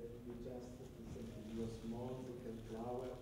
that you just simply do a small, you can flower